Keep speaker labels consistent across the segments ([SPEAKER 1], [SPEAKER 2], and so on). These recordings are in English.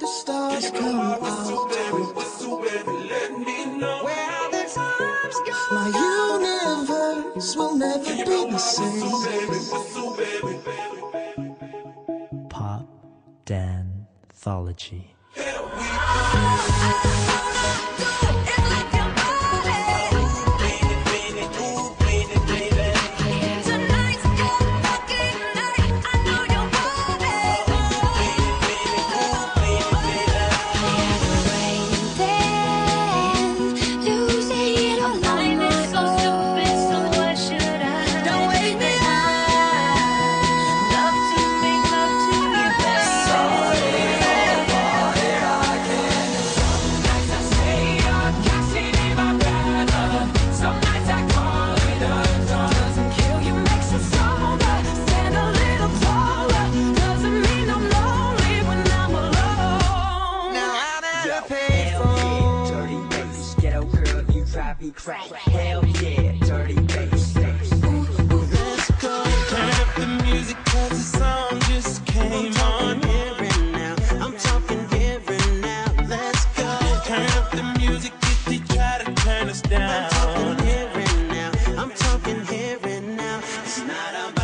[SPEAKER 1] the stars come out. I'm.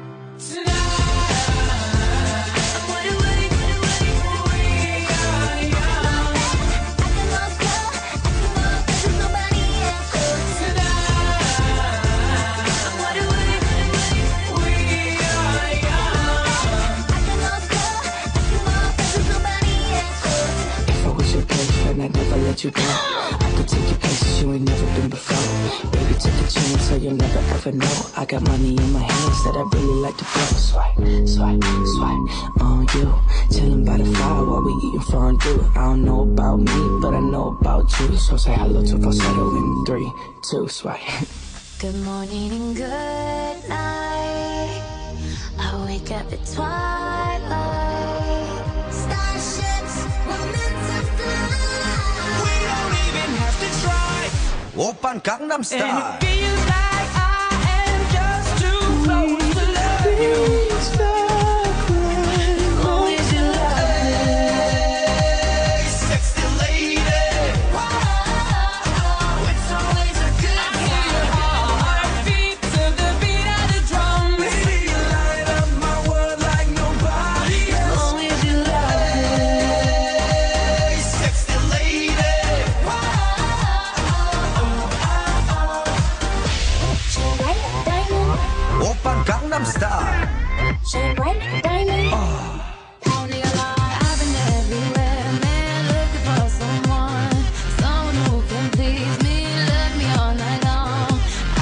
[SPEAKER 2] you go. I could take you places you ain't never been before. Baby, take a chance so you'll never ever know. I got money in my hands that I really like to blow. Swipe, swipe, swipe on you. Chilling by the fire while we eating fondue. I don't know about me, but I know about you. So say hello to falsetto in three, two, swipe.
[SPEAKER 3] Good morning and good night. I wake up at twilight. Oppan Gangnam Style. And
[SPEAKER 1] feels like I am just too
[SPEAKER 4] close to love you.
[SPEAKER 1] star.
[SPEAKER 4] Shine bright like
[SPEAKER 1] diamond. Oh. Only alive. I've been everywhere, man, looking for someone,
[SPEAKER 3] someone who can please me,
[SPEAKER 1] love me
[SPEAKER 3] all night long.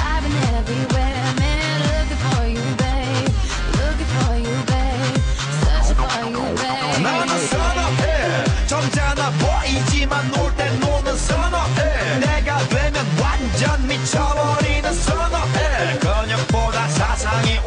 [SPEAKER 3] I've been
[SPEAKER 1] everywhere, man, looking for you, babe, looking for you, babe, searching for you, babe.
[SPEAKER 3] 나는 선업해,
[SPEAKER 1] 점잖아 보이지만 놀 때 노는 선업해. 내가 되면 완전 미쳐버리는 선업해. 근육보다 사상이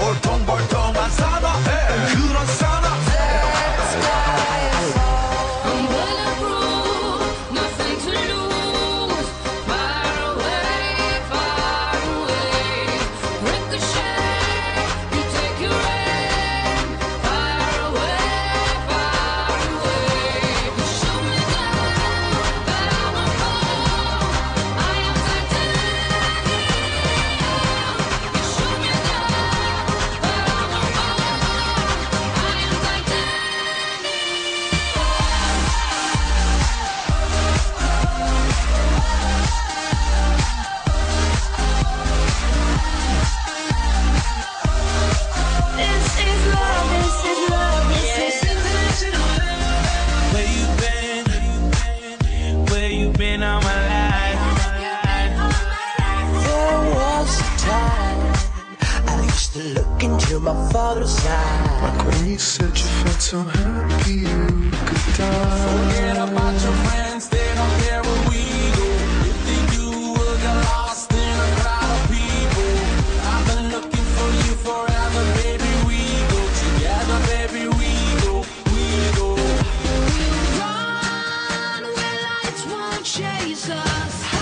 [SPEAKER 3] my father's side. Like when you said you felt so happy you could die. Forget about your friends, they don't care what we do. If they do, we'll get lost in
[SPEAKER 5] a crowd of people. I've been
[SPEAKER 6] looking for you forever, baby. We go together, baby. We go,
[SPEAKER 7] we go. We will run where lights won't chase us.